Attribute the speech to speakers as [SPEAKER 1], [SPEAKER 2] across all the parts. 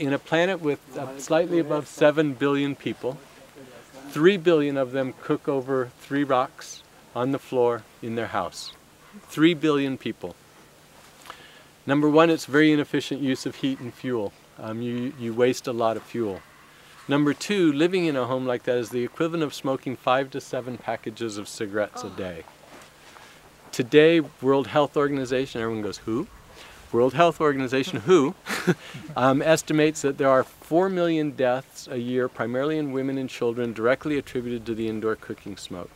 [SPEAKER 1] in a planet with uh, slightly above 7 billion people, 3 billion of them cook over three rocks on the floor in their house. 3 billion people. Number one, it's very inefficient use of heat and fuel. Um, you, you waste a lot of fuel. Number two, living in a home like that is the equivalent of smoking five to seven packages of cigarettes a day. Today, World Health Organization, everyone goes, who? World Health Organization, WHO, um, estimates that there are 4 million deaths a year, primarily in women and children, directly attributed to the indoor cooking smoke.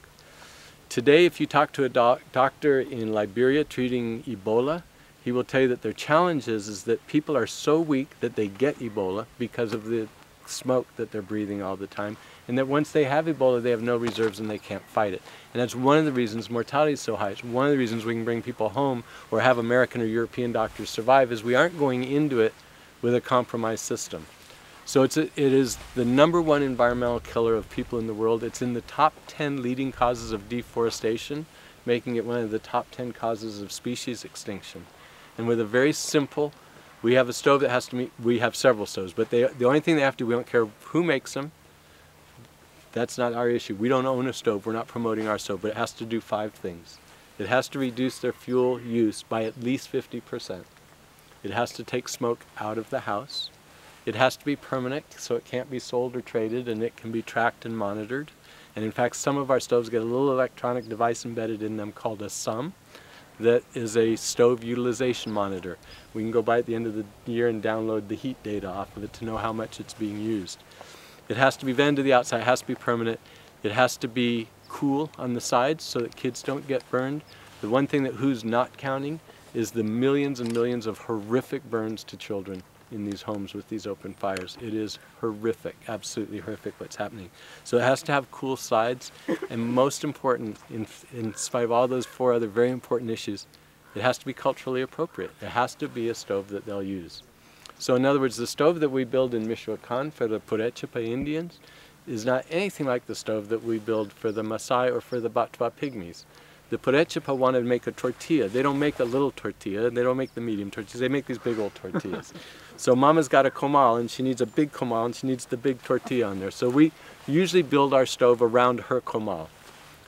[SPEAKER 1] Today, if you talk to a doc doctor in Liberia treating Ebola, he will tell you that their challenge is, is that people are so weak that they get Ebola because of the smoke that they're breathing all the time, and that once they have Ebola, they have no reserves and they can't fight it. And that's one of the reasons mortality is so high. It's one of the reasons we can bring people home or have American or European doctors survive is we aren't going into it with a compromised system. So it's a, it is the number one environmental killer of people in the world. It's in the top 10 leading causes of deforestation, making it one of the top 10 causes of species extinction. And with a very simple we have a stove that has to meet, we have several stoves, but they, the only thing they have to we don't care who makes them. That's not our issue. We don't own a stove. We're not promoting our stove, but it has to do five things. It has to reduce their fuel use by at least 50%. It has to take smoke out of the house. It has to be permanent, so it can't be sold or traded, and it can be tracked and monitored. And in fact, some of our stoves get a little electronic device embedded in them called a SUM, that is a stove utilization monitor. We can go by at the end of the year and download the heat data off of it to know how much it's being used. It has to be vented to the outside, it has to be permanent. It has to be cool on the sides so that kids don't get burned. The one thing that WHO's not counting is the millions and millions of horrific burns to children in these homes with these open fires. It is horrific, absolutely horrific what's happening. So it has to have cool sides, and most important, in, in spite of all those four other very important issues, it has to be culturally appropriate. It has to be a stove that they'll use. So in other words, the stove that we build in Michoacan for the Purechepa Indians is not anything like the stove that we build for the Maasai or for the Batwa Pygmies. The Purechepa wanted to make a tortilla. They don't make a little tortilla, they don't make the medium tortillas, they make these big old tortillas. so mama's got a comal and she needs a big comal and she needs the big tortilla on there. So we usually build our stove around her comal.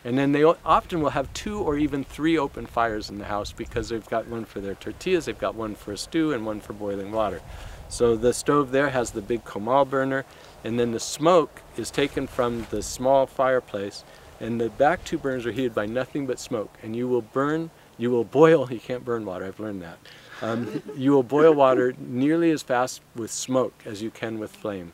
[SPEAKER 1] And then they often will have two or even three open fires in the house because they've got one for their tortillas, they've got one for a stew and one for boiling water. So the stove there has the big comal burner and then the smoke is taken from the small fireplace and the back two burners are heated by nothing but smoke. And you will burn, you will boil, you can't burn water, I've learned that. Um, you will boil water nearly as fast with smoke as you can with flame.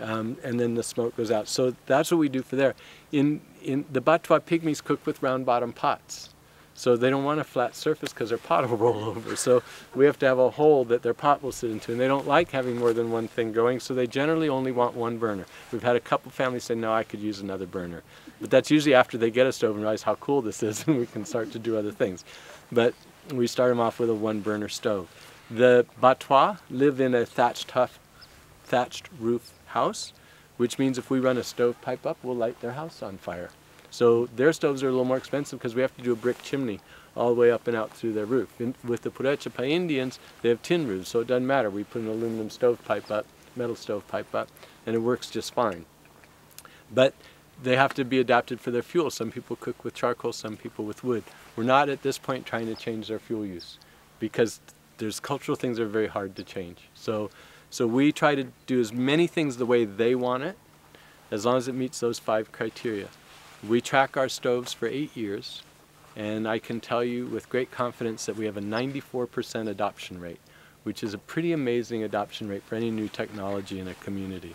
[SPEAKER 1] Um, and then the smoke goes out. So that's what we do for there. In, in the Batwa pygmies cook with round bottom pots. So they don't want a flat surface because their pot will roll over. So we have to have a hole that their pot will sit into. And they don't like having more than one thing going, so they generally only want one burner. We've had a couple families say, no, I could use another burner. But that's usually after they get a stove and realize how cool this is and we can start to do other things. But we start them off with a one burner stove. The Batwa live in a thatched, tough, thatched roof house, which means if we run a stovepipe up, we'll light their house on fire. So their stoves are a little more expensive because we have to do a brick chimney all the way up and out through their roof. In, with the Purechepa Indians, they have tin roofs, so it doesn't matter. We put an aluminum stovepipe up, metal stovepipe up, and it works just fine. But they have to be adapted for their fuel. Some people cook with charcoal, some people with wood. We're not at this point trying to change their fuel use because there's cultural things that are very hard to change. So, so we try to do as many things the way they want it, as long as it meets those five criteria. We track our stoves for eight years, and I can tell you with great confidence that we have a 94% adoption rate, which is a pretty amazing adoption rate for any new technology in a community.